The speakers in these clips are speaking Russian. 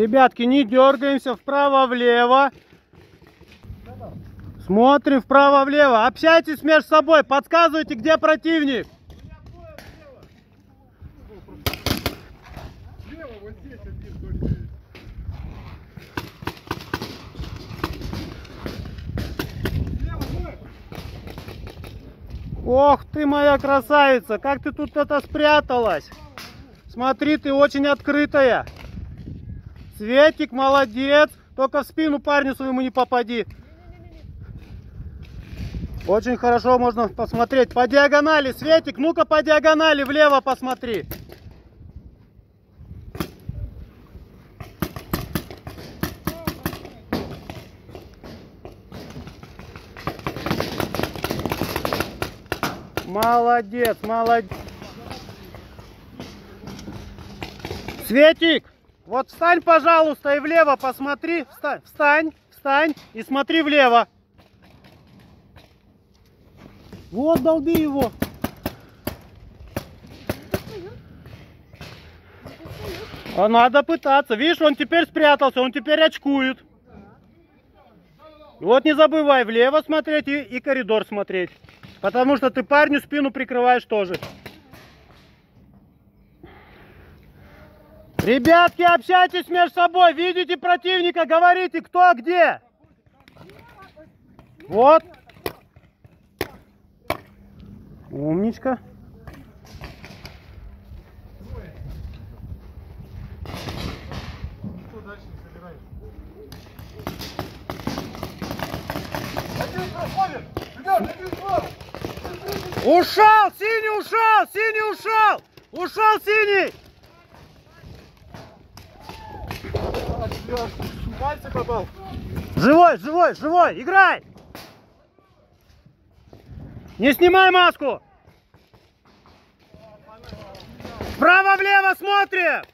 Ребятки, не дергаемся вправо-влево. Смотрим вправо-влево. Общайтесь между собой, подсказывайте, где противник. Ох ты моя красавица, как ты тут это спряталась. Смотри, ты очень открытая. Светик, молодец. Только в спину парню своему не попади. Очень хорошо можно посмотреть. По диагонали, Светик, ну-ка по диагонали влево посмотри. Молодец, молодец. Светик, вот встань, пожалуйста, и влево посмотри. Встань, встань, встань и смотри влево. Вот, долби его. А надо пытаться. Видишь, он теперь спрятался, он теперь очкует. Вот не забывай влево смотреть и, и коридор смотреть. Потому что ты парню спину прикрываешь тоже. Ребятки, общайтесь между собой. Видите противника, говорите, кто где. Вот. Умничка. Ушел, синий ушел, синий ушел. Ушел синий. Пальцы попал. Живой, живой, живой, играй. Не снимай маску. Вправо-влево смотрим.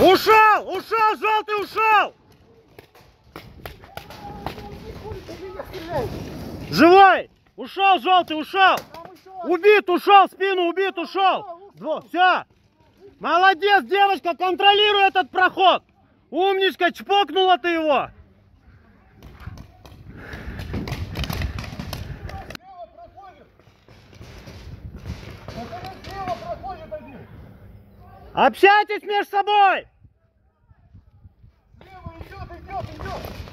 Ушел, ушел, желтый ушел. Живой! Ушел, желтый, ушел! Убит, ушел, спину убит, ушел! Все! Молодец, девочка, контролируй этот проход! Умничка, чпокнула ты его! Общайтесь между собой! Слева идет, идет, идет!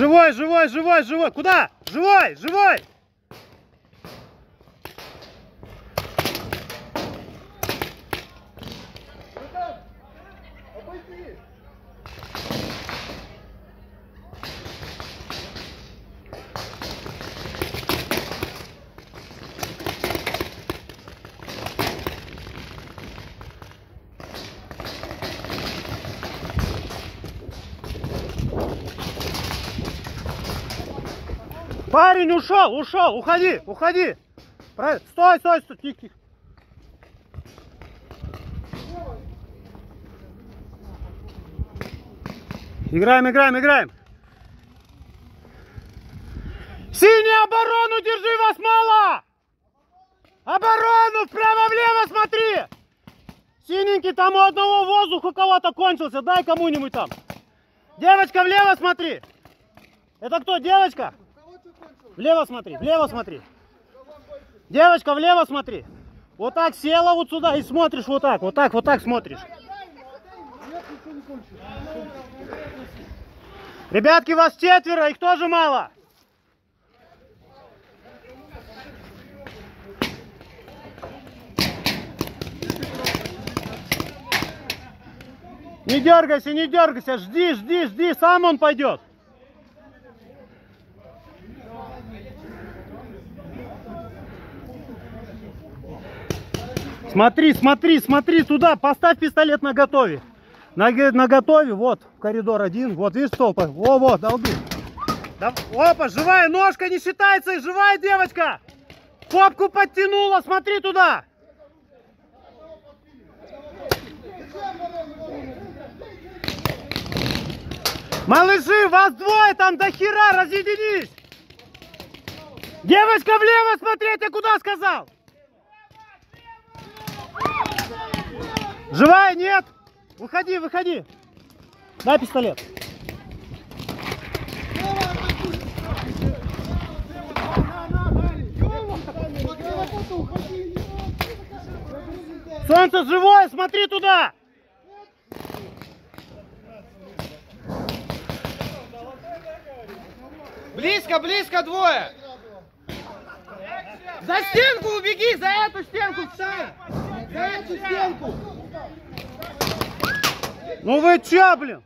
Живой, живой, живой, живой! Куда? Живой, живой! Парень ушел, ушел, уходи, уходи! Правильно. Стой, стой, стой, тихо, тихо. Играем, играем, играем. Синий оборону, держи вас мало! Оборону, вправо-влево смотри! Синенький, там у одного воздух у кого-то кончился, дай кому-нибудь там. Девочка, влево смотри. Это кто, девочка? Влево смотри, влево смотри. Девочка, влево смотри. Вот так села вот сюда и смотришь вот так, вот так, вот так смотришь. Ребятки, вас четверо, их тоже мало. Не дергайся, не дергайся, жди, жди, жди, сам он пойдет. Смотри, смотри, смотри туда, поставь пистолет на готове. На, на готове, вот, коридор один, вот, видишь, столб, во, вот, долби. Да, опа, живая ножка не считается, живая девочка. Попку подтянула, смотри туда. Малыши, вас двое там до хера, разъединись! Девочка влево смотреть, я куда сказал? Живая, нет? Выходи, выходи. Дай пистолет. Солнце живое, смотри туда! Близко, близко двое. За стенку убеги, за эту стенку встань. За эту стенку. Ну вы чё, блин?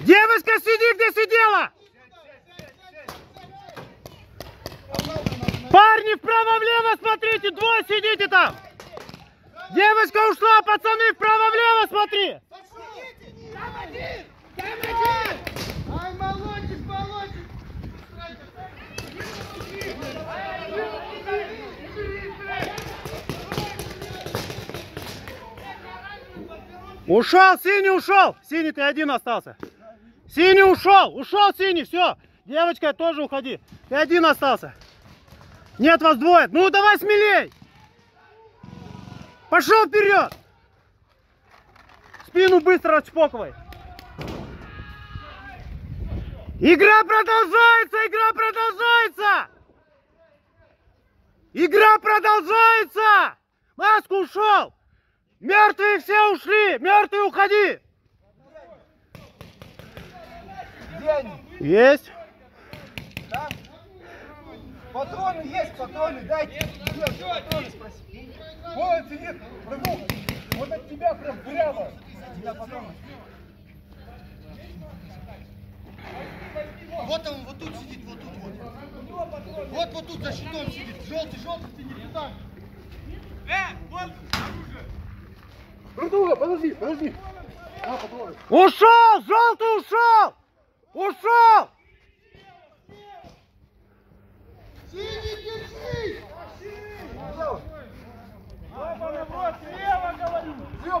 Девочка, сиди, где сидела! Парни, вправо-влево смотрите, двое сидите там! Девочка ушла, пацаны, вправо-влево смотри! Ай, молодец, молодец. Ушел, синий ушел! Синий, ты один остался. Синий ушел! Ушел синий, все! Девочка, тоже уходи. Ты один остался. Нет, вас двое. Ну, давай смелей! Пошел вперед! Спину быстро отчпоковай. Игра продолжается! Игра продолжается! Игра продолжается! Маску ушел! Мертвые все ушли! Мертвые уходи! Есть! Патроны есть, патроны, дайте. Где патроны спроси. Вон он сидит, врагу. Вот от тебя прям прямо. Тебя патроны. Вот он, вот тут сидит, вот тут вот. Вот, вот тут за щитом сидит. Желтый, желтый, ты не туда. Друг друга, подожди, подожди. На, патроны. Ушел! Желтый ушел! Ушел! Синий, держись! Все,